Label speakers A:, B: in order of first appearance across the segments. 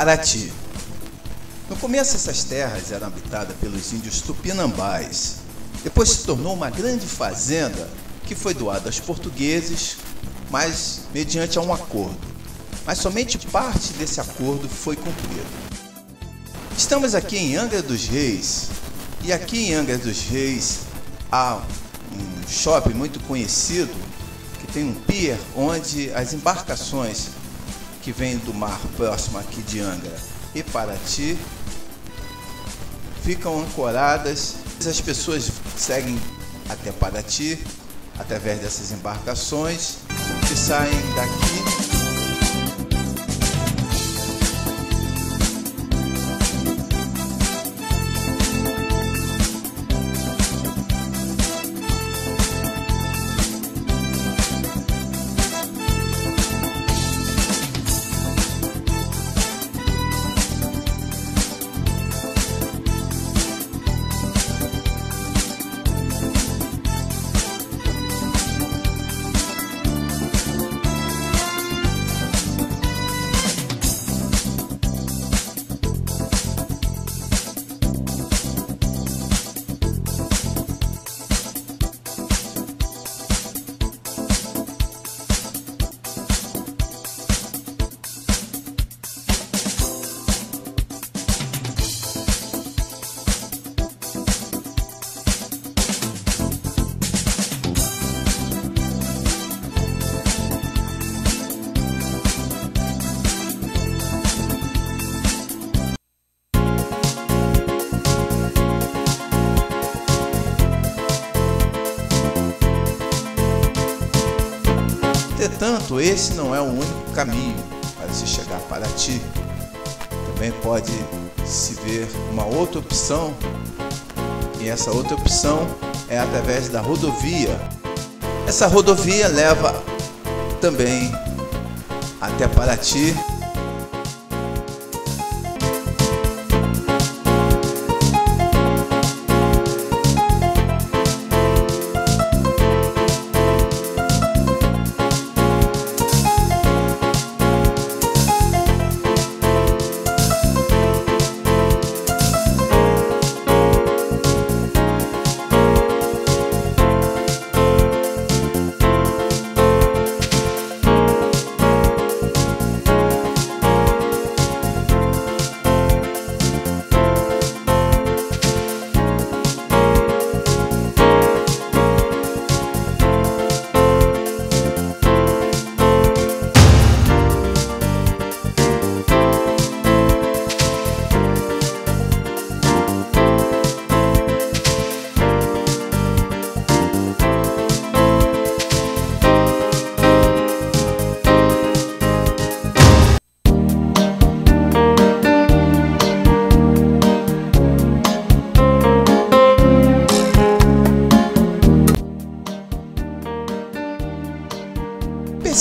A: Paraty. No começo, essas terras eram habitadas pelos índios tupinambás. Depois se tornou uma grande fazenda que foi doada aos portugueses, mas mediante a um acordo. Mas somente parte desse acordo foi cumprido. Estamos aqui em Angra dos Reis, e aqui em Angra dos Reis há um shopping muito conhecido que tem um pier onde as embarcações que vêm do mar próximo aqui de Angra e Paraty ficam ancoradas. As pessoas seguem até Paraty através dessas embarcações que saem daqui Entretanto, esse não é o único caminho para se chegar para ti. Também pode se ver uma outra opção, e essa outra opção é através da rodovia. Essa rodovia leva também até Paraty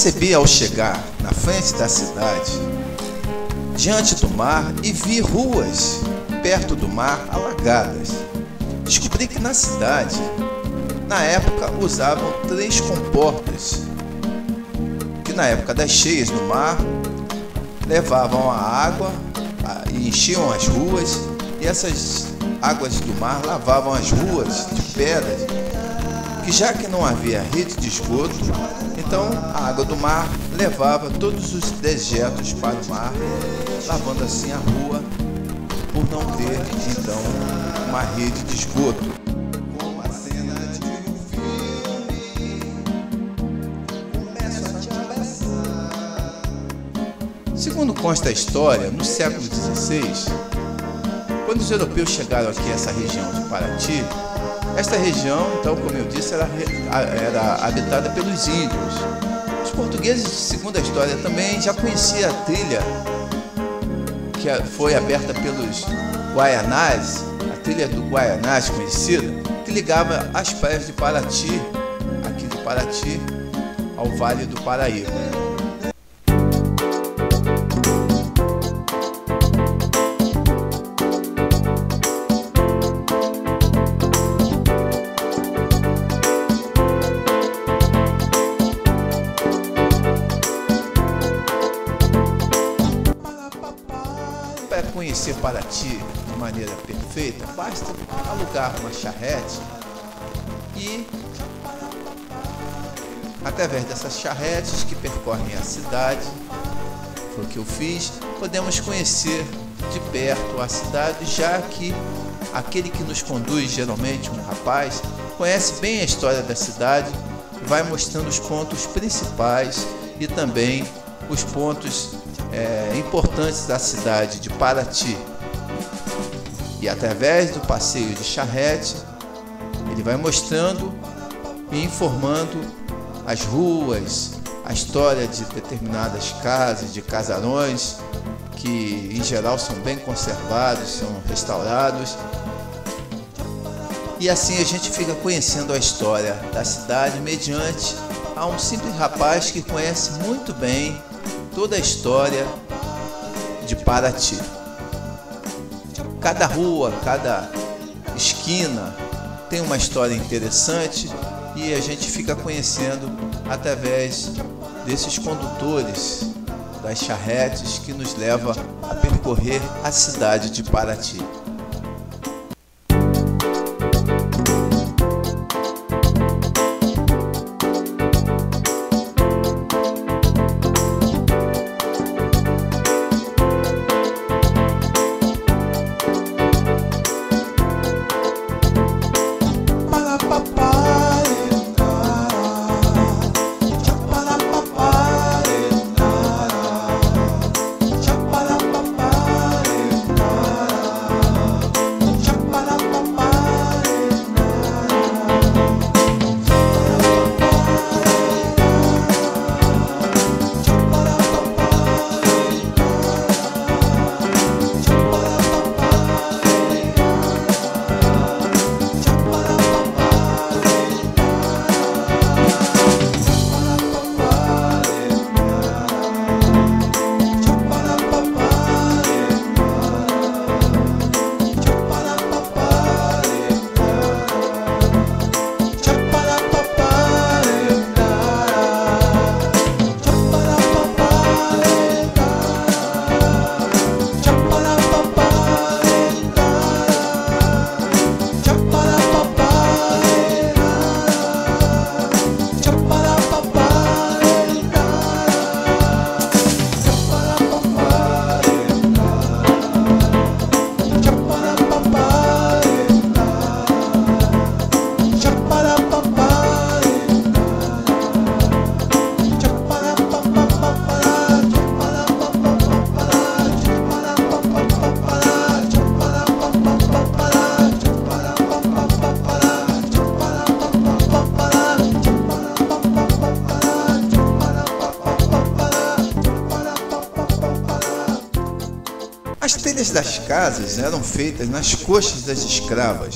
A: Percebi ao chegar na frente da cidade, diante do mar, e vi ruas perto do mar alagadas. Descobri que na cidade, na época, usavam três comportas, que na época das cheias no mar, levavam a água e enchiam as ruas, e essas águas do mar lavavam as ruas de pedras, que já que não havia rede de esgoto, então a água do mar levava todos os dejetos para o mar, lavando assim a rua, por não ter então uma rede de esgoto. Segundo consta a história, no século XVI, quando os europeus chegaram aqui a essa região de Paraty, esta região, então, como eu disse, era, era habitada pelos índios. Os portugueses, segundo a história, também já conheciam a trilha que foi aberta pelos Guaianás, a trilha do Guaianás conhecida, que ligava as praias de Paraty, aqui de Paraty, ao Vale do Paraíba. Alugar uma charrete e através dessas charretes que percorrem a cidade, foi o que eu fiz, podemos conhecer de perto a cidade, já que aquele que nos conduz, geralmente um rapaz, conhece bem a história da cidade, vai mostrando os pontos principais e também os pontos é, importantes da cidade de Paraty. E através do passeio de charrete, ele vai mostrando e informando as ruas, a história de determinadas casas, de casarões, que em geral são bem conservados, são restaurados. E assim a gente fica conhecendo a história da cidade mediante a um simples rapaz que conhece muito bem toda a história de Paraty. Cada rua, cada esquina tem uma história interessante e a gente fica conhecendo através desses condutores das charretes que nos leva a percorrer a cidade de Paraty. Das casas eram feitas nas coxas das escravas,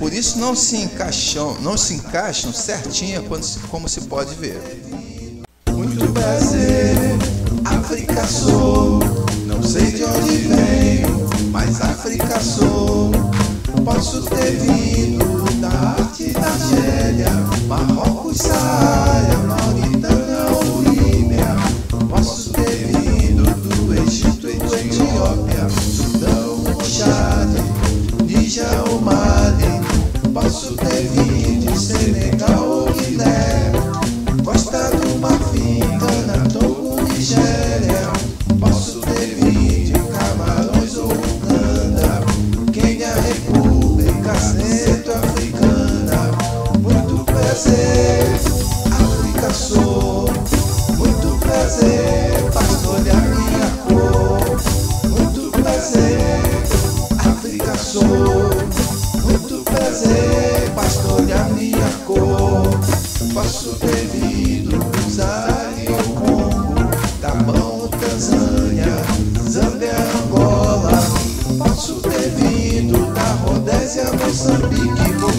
A: por isso não se encaixam, não se encaixam certinha como se pode ver.
B: Muito prazer, África sou, não sei de onde venho, mas África sou. Posso ter vindo da arte da Argélia, Marrocos, Saara, Mauritânia Rodésia, Moçambique,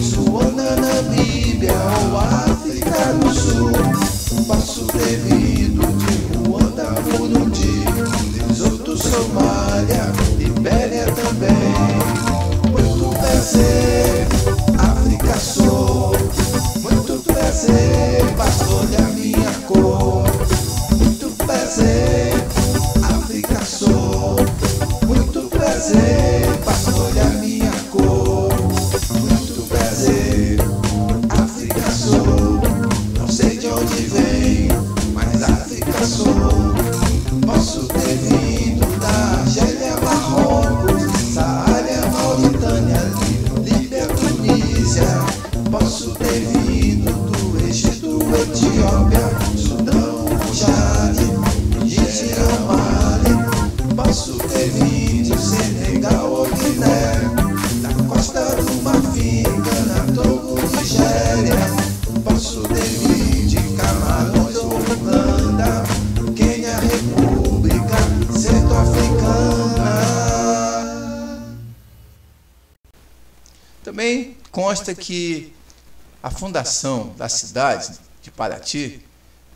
A: Consta que a fundação da cidade de Paraty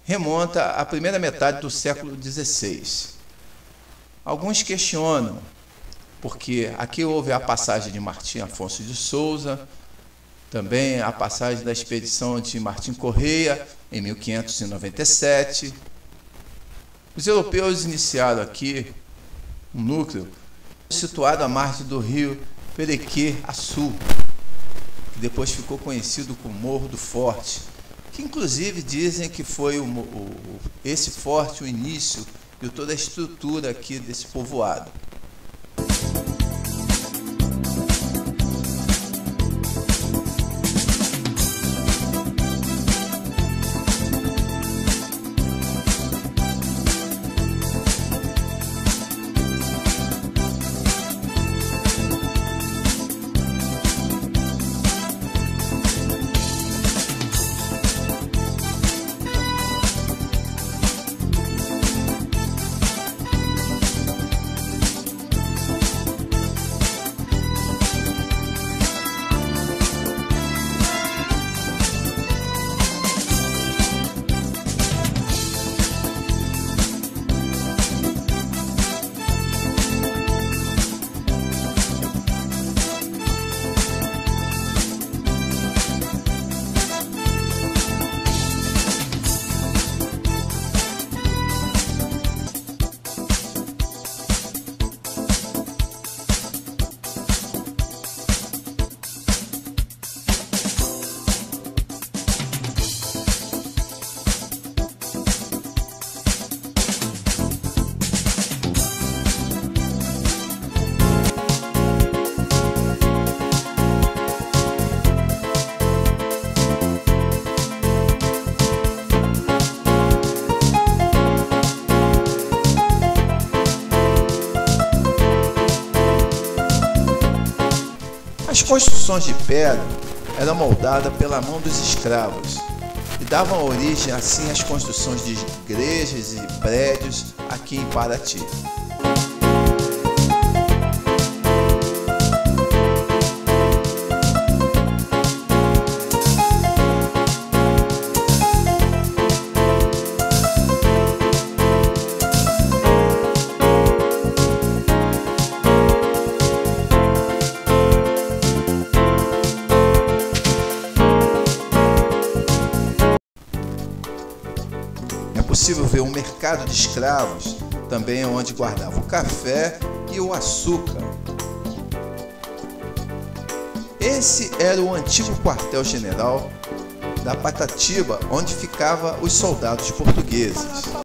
A: remonta à primeira metade do século XVI. Alguns questionam, porque aqui houve a passagem de Martim Afonso de Souza, também a passagem da expedição de Martim Correia em 1597. Os europeus iniciaram aqui um núcleo situado à margem do rio Perequê, a sul, depois ficou conhecido como Morro do Forte, que inclusive dizem que foi o, o, esse forte o início de toda a estrutura aqui desse povoado. Construções de pedra eram moldadas pela mão dos escravos e davam origem assim às construções de igrejas e prédios aqui em Paraty. Mercado de escravos, também onde guardava o café e o açúcar. Esse era o antigo quartel-general da Patatiba, onde ficavam os soldados portugueses.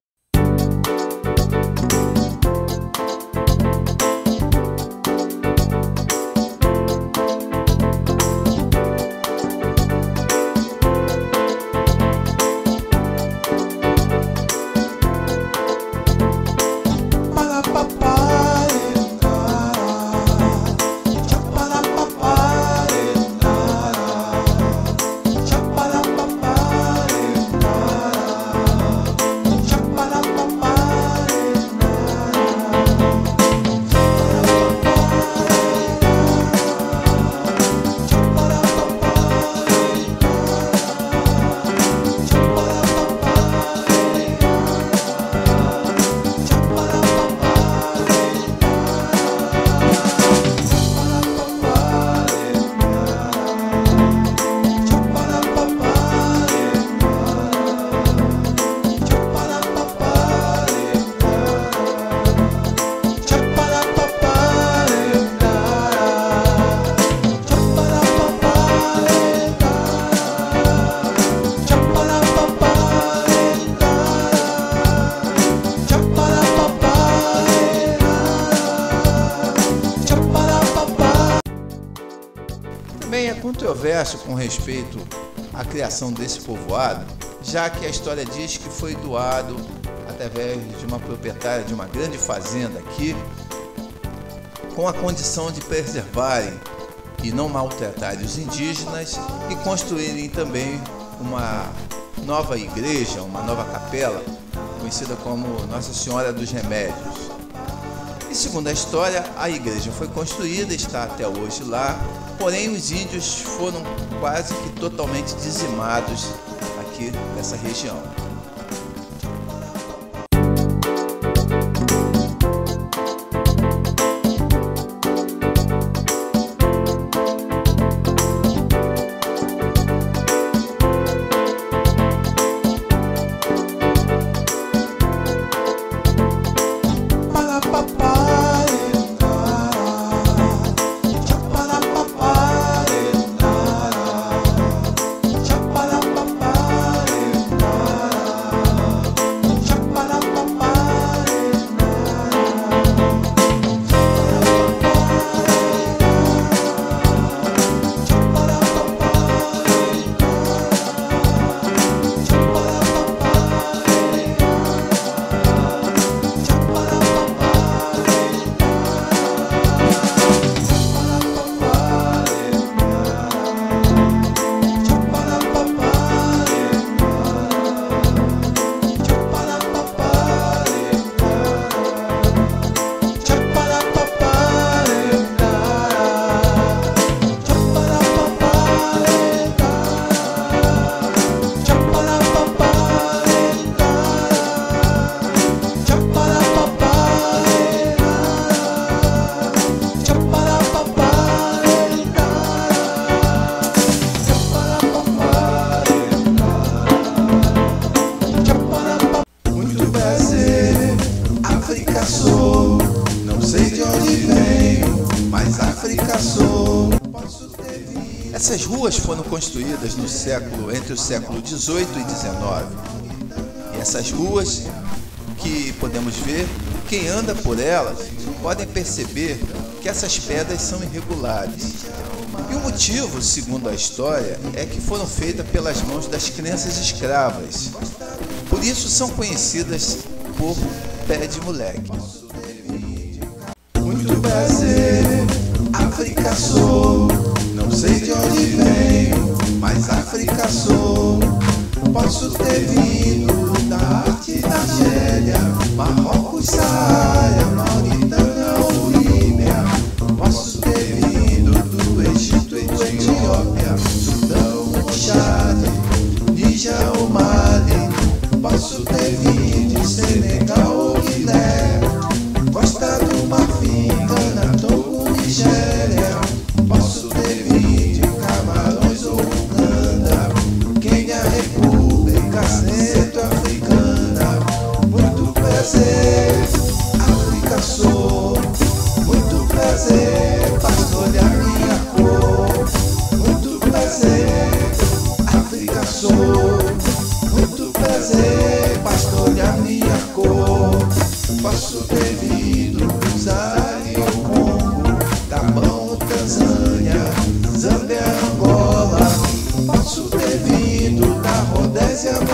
A: Respeito à criação desse povoado, já que a história diz que foi doado através de uma proprietária de uma grande fazenda aqui, com a condição de preservarem e não maltratarem os indígenas e construírem também uma nova igreja, uma nova capela, conhecida como Nossa Senhora dos Remédios. E segundo a história, a igreja foi construída, está até hoje lá, porém os índios foram quase que totalmente dizimados aqui nessa região. Ruas foram construídas no século entre o século 18 e 19. E essas ruas que podemos ver, quem anda por elas podem perceber que essas pedras são irregulares. E o motivo, segundo a história, é que foram feitas pelas mãos das crianças escravas. Por isso são conhecidas por pé de moleque.
B: Muito prazer, África sou. Não sei de onde venho, mas África sou. Posso ter vindo da arte da Argélia, Marrocos, Saara, Mauritânia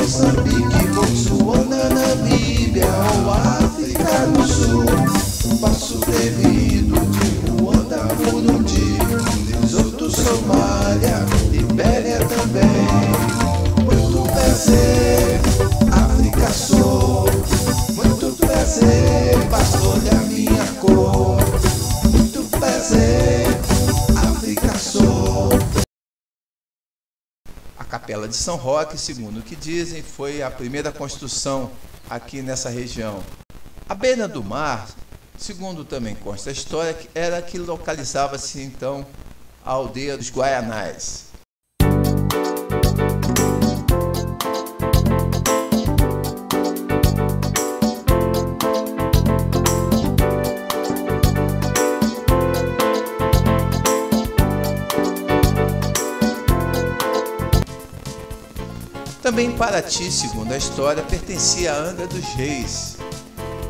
B: Moçambique,
A: São Roque, segundo o que dizem, foi a primeira construção aqui nessa região. A beira do mar, segundo também consta a história, era que localizava-se então a aldeia dos Guaianais. Também Paraty, segundo a história, pertencia a Angra dos Reis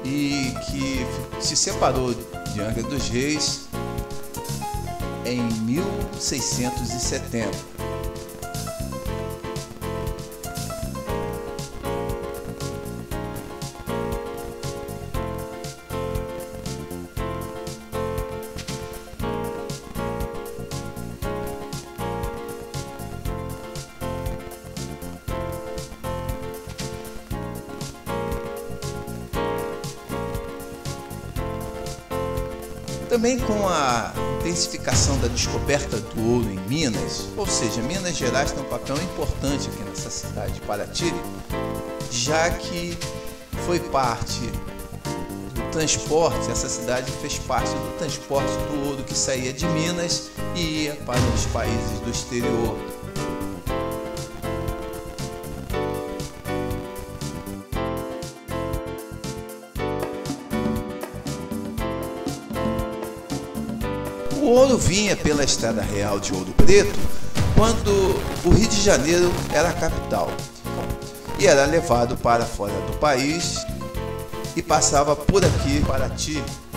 A: e que se separou de Angra dos Reis em 1670. Também com a intensificação da descoberta do ouro em Minas, ou seja, Minas Gerais tem um papel importante aqui nessa cidade de Paraty, já que foi parte do transporte, essa cidade fez parte do transporte do ouro que saía de Minas e ia para os países do exterior. O ouro vinha pela Estrada Real de Ouro Preto quando o Rio de Janeiro era a capital. E era levado para fora do país e passava por aqui para ti Paraty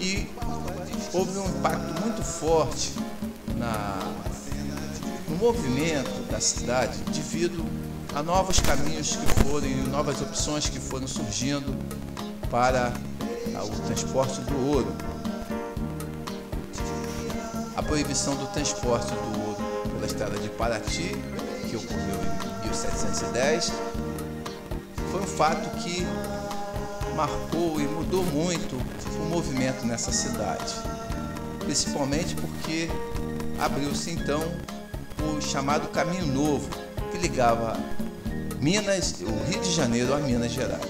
A: e houve um impacto muito forte na, no movimento da cidade devido a novos caminhos que foram e novas opções que foram surgindo para o transporte do ouro. A proibição do transporte do ouro pela estrada de Paraty, que ocorreu em 1710, foi um fato que marcou e mudou muito o movimento nessa cidade, principalmente porque abriu-se então o chamado Caminho Novo, que ligava Minas, o Rio de Janeiro a Minas Gerais.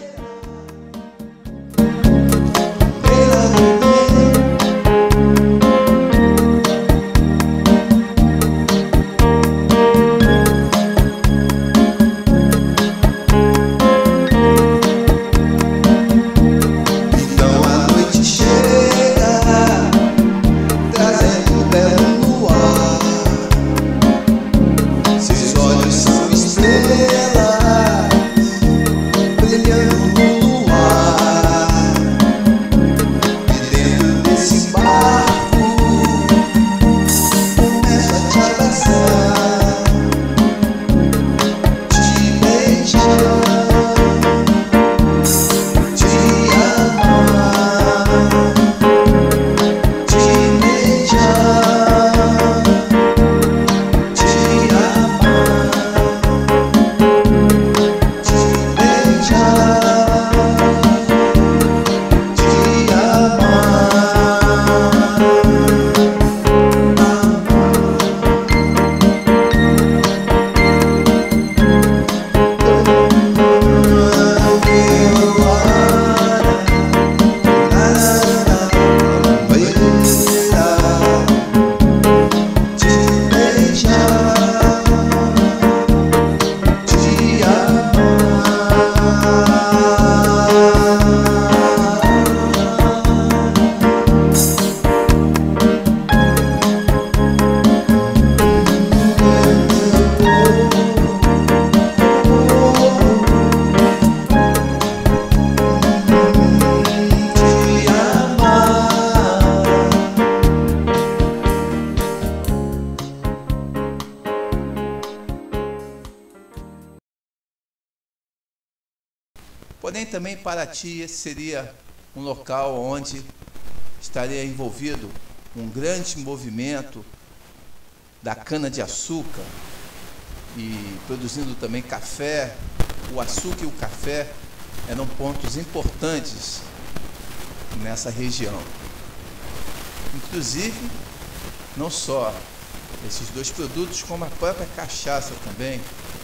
A: Paraty seria um local onde estaria envolvido um grande movimento da cana-de-açúcar e produzindo também café. O açúcar e o café eram pontos importantes nessa região. Inclusive, não só esses dois produtos, como a própria cachaça também,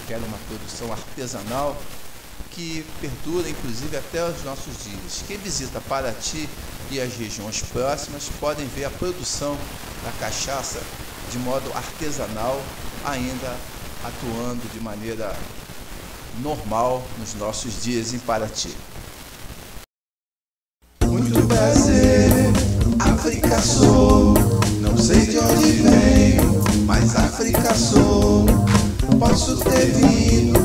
A: que era uma produção artesanal que perdura inclusive até os nossos dias. Quem visita Paraty e as regiões próximas podem ver a produção da cachaça de modo artesanal, ainda atuando de maneira normal nos nossos dias em Paraty.
B: Muito prazer, África sou, não sei de onde venho, mas África sou. Posso ter vindo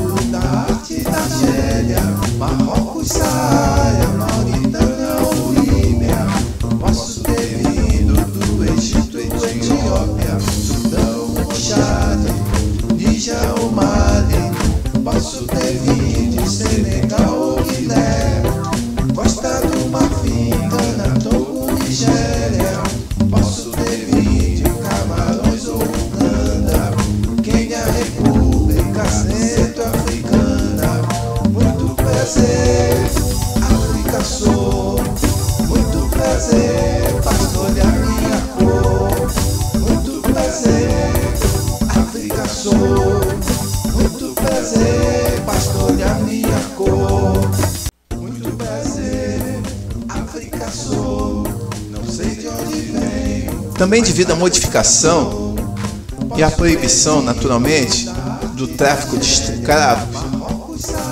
B: da arte da Argélia, Marrocos, Saara, África sou. Muito prazer, pastor minha cor. Muito prazer, África sou. Muito prazer, pastor minha cor. Muito prazer, África sou. Não sei de onde venho.
A: Também devido à modificação e à proibição, naturalmente, do tráfico de escravos,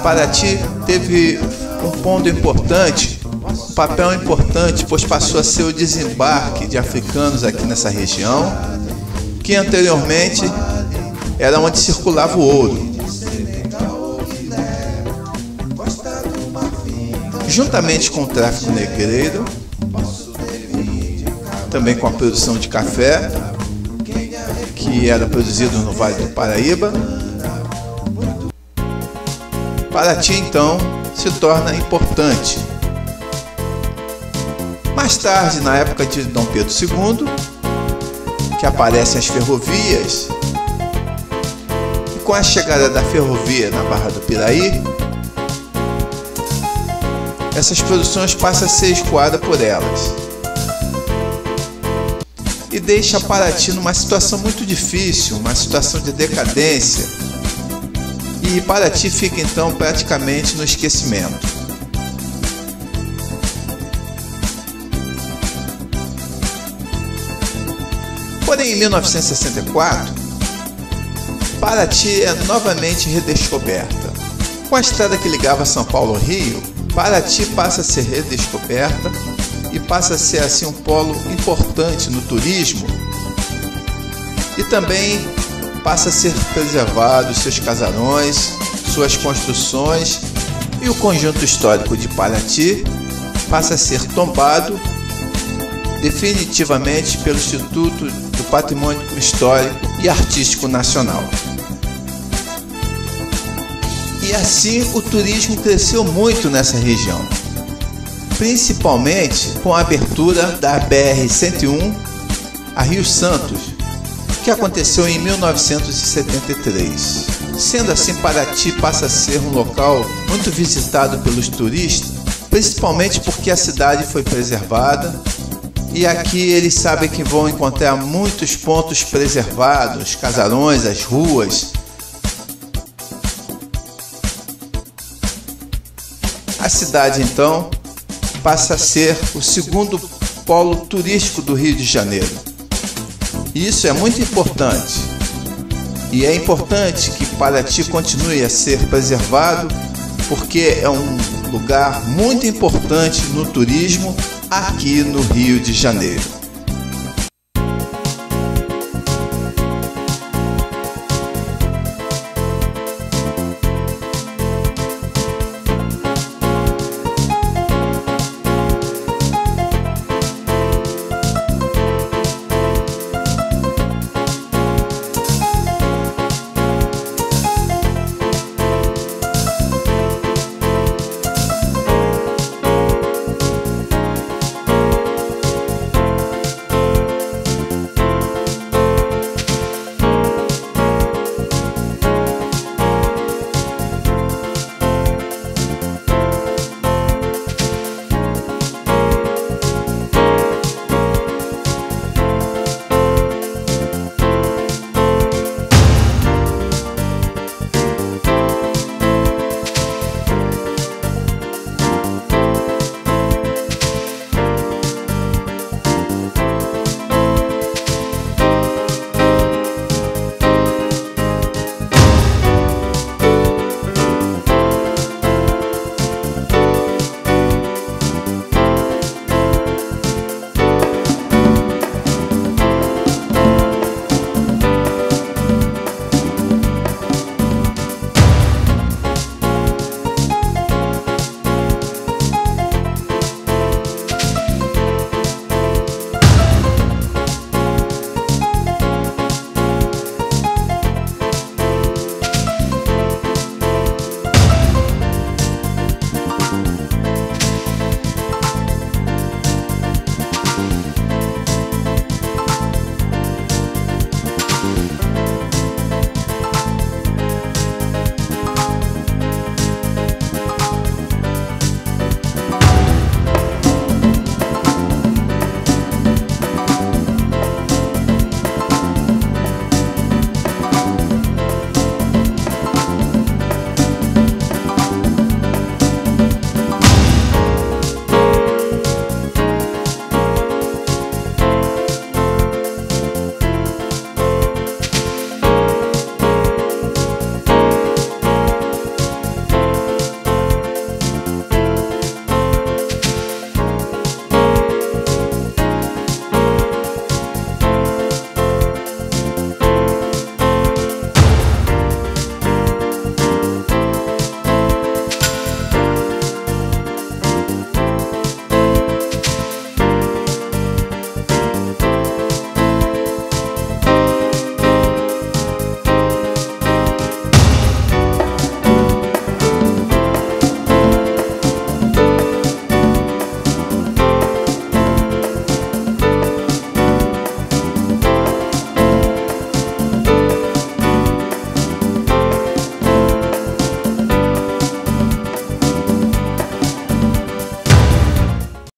A: Paraty teve ponto importante, um papel importante, pois passou a ser o desembarque de africanos aqui nessa região, que anteriormente era onde circulava o ouro. Juntamente com o tráfico negreiro, também com a produção de café, que era produzido no Vale do Paraíba, Paraty então se torna importante. Mais tarde, na época de Dom Pedro II, que aparecem as ferrovias, e com a chegada da ferrovia na Barra do Piraí, essas produções passam a ser escoadas por elas. E deixa Paraty numa situação muito difícil, uma situação de decadência, e Paraty fica então praticamente no esquecimento. Porém, em 1964, Paraty é novamente redescoberta. Com a estrada que ligava São Paulo ao Rio, Paraty passa a ser redescoberta e passa a ser assim um polo importante no turismo e também passa a ser preservado seus casarões, suas construções e o conjunto histórico de Paraty passa a ser tombado definitivamente pelo Instituto do Patrimônio Histórico e Artístico Nacional. E assim o turismo cresceu muito nessa região, principalmente com a abertura da BR-101 a Rio Santos, que aconteceu em 1973. Sendo assim, Paraty passa a ser um local muito visitado pelos turistas, principalmente porque a cidade foi preservada e aqui eles sabem que vão encontrar muitos pontos preservados, casarões, as ruas. A cidade então passa a ser o segundo polo turístico do Rio de Janeiro. Isso é muito importante. E é importante que Paraty continue a ser preservado, porque é um lugar muito importante no turismo aqui no Rio de Janeiro.